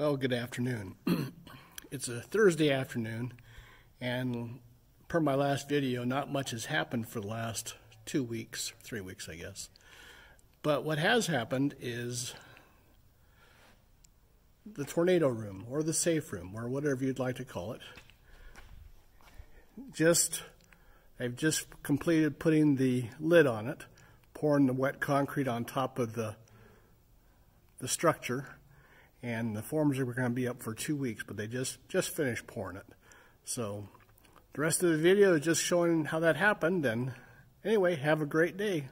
Well, good afternoon. it's a Thursday afternoon, and per my last video, not much has happened for the last two weeks, three weeks, I guess. But what has happened is the tornado room, or the safe room, or whatever you'd like to call it. Just, I've just completed putting the lid on it, pouring the wet concrete on top of the the structure and the forms are going to be up for two weeks, but they just, just finished pouring it. So the rest of the video is just showing how that happened, and anyway, have a great day.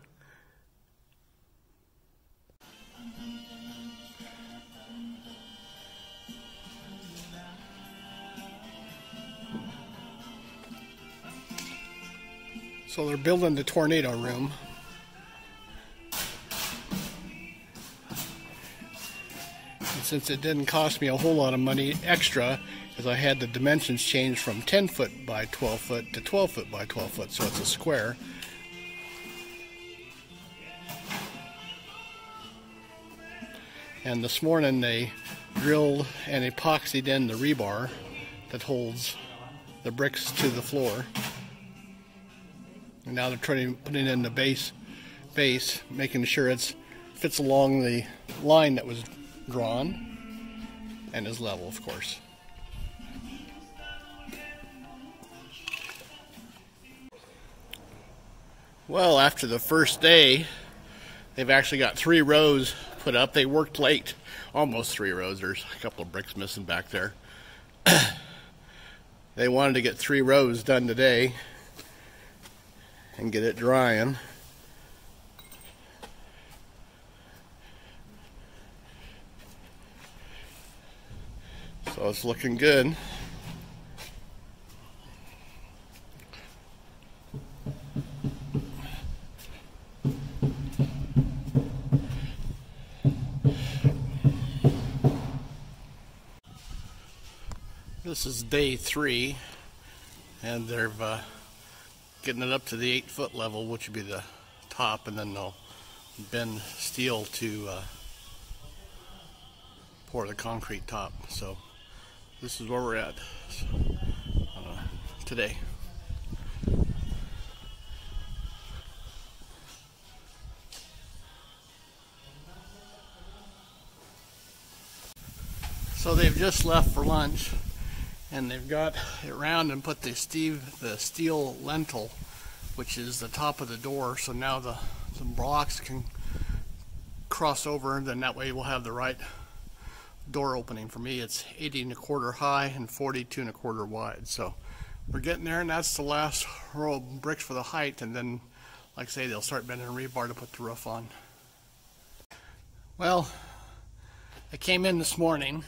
So they're building the tornado room. Since it didn't cost me a whole lot of money extra, because I had the dimensions changed from 10 foot by 12 foot to 12 foot by 12 foot, so it's a square. And this morning they drilled and epoxied in the rebar that holds the bricks to the floor. And now they're trying putting in the base, base, making sure it fits along the line that was drawn and is level, of course. Well, after the first day, they've actually got three rows put up. They worked late, almost three rows. There's a couple of bricks missing back there. they wanted to get three rows done today and get it drying. So it's looking good. This is day three, and they're uh, getting it up to the eight foot level, which would be the top, and then they'll bend steel to uh, pour the concrete top. So this is where we're at uh, today. So they've just left for lunch and they've got it round and put the Steve the steel lintel which is the top of the door so now the, the blocks can cross over and then that way we'll have the right door opening. For me, it's 80 and a quarter high and 42 and a quarter wide. So we're getting there, and that's the last row of bricks for the height. And then, like I say, they'll start bending rebar to put the roof on. Well, I came in this morning,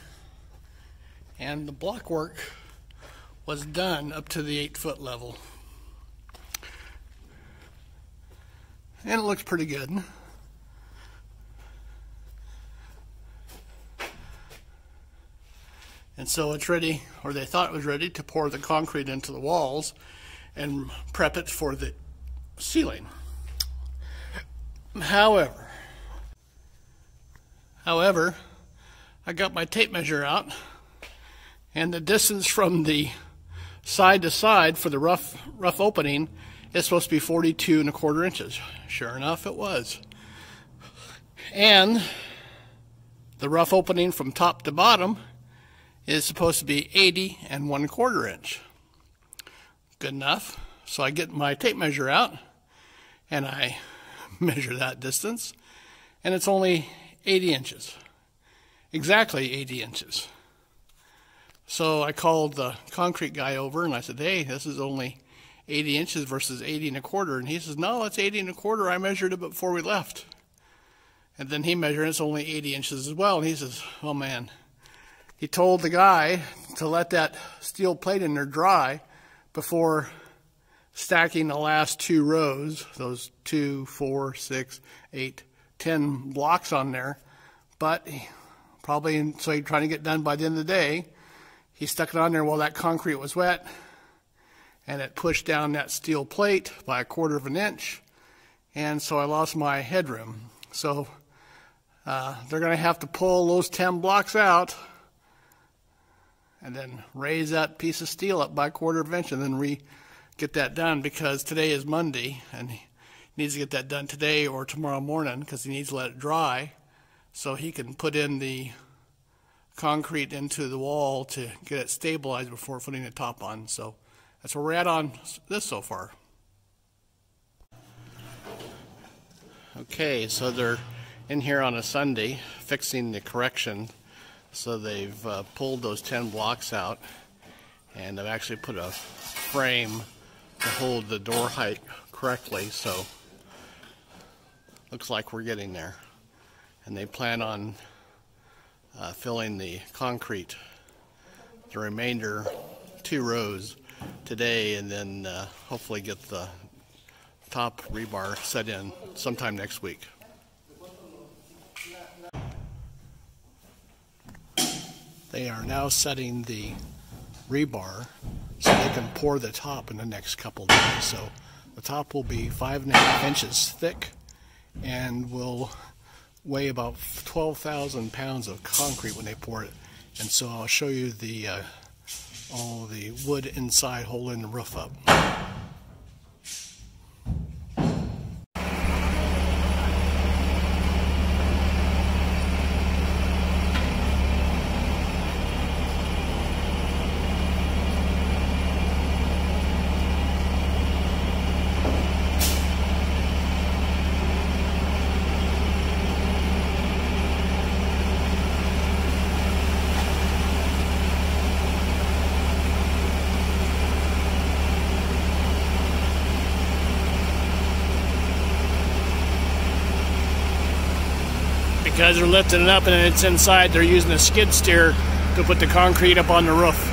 and the block work was done up to the 8 foot level. And it looks pretty good. And so it's ready, or they thought it was ready to pour the concrete into the walls and prep it for the ceiling. However, however, I got my tape measure out and the distance from the side to side for the rough rough opening is supposed to be 42 and a quarter inches. Sure enough, it was. And the rough opening from top to bottom is supposed to be 80 and 1 quarter inch. Good enough. So I get my tape measure out and I measure that distance and it's only 80 inches. Exactly 80 inches. So I called the concrete guy over and I said, hey, this is only 80 inches versus 80 and a quarter. And he says, no, it's 80 and a quarter. I measured it before we left. And then he measured it's only 80 inches as well. And he says, oh man, he told the guy to let that steel plate in there dry before stacking the last two rows, those two, four, six, eight, ten blocks on there. But probably, so he's trying to get done by the end of the day. He stuck it on there while that concrete was wet, and it pushed down that steel plate by a quarter of an inch, and so I lost my headroom. So uh, they're going to have to pull those 10 blocks out and then raise that piece of steel up by a quarter of an inch and then re get that done because today is Monday and he needs to get that done today or tomorrow morning because he needs to let it dry so he can put in the concrete into the wall to get it stabilized before putting the top on. So that's where we're at on this so far. Okay, so they're in here on a Sunday fixing the correction. So they've uh, pulled those 10 blocks out and I've actually put a frame to hold the door height correctly. So looks like we're getting there. And they plan on uh, filling the concrete, the remainder two rows today and then uh, hopefully get the top rebar set in sometime next week. They are now setting the rebar so they can pour the top in the next couple days. So the top will be five and a half inches thick and will weigh about 12,000 pounds of concrete when they pour it. And so I'll show you the uh, all the wood inside holding the roof up. Because they're lifting it up and it's inside, they're using a skid steer to put the concrete up on the roof.